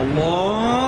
الله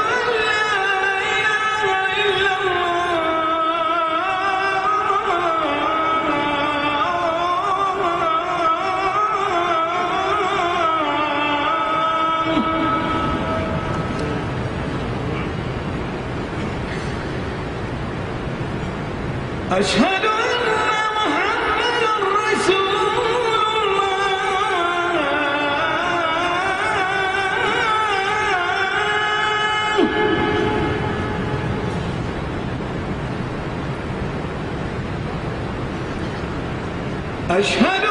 أشهد أن محمدا رسول الله. أشهد